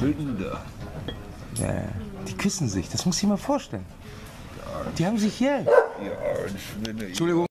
denn? Ja, die küssen sich, das muss ich mir vorstellen. Die haben sich hier. Entschuldigung.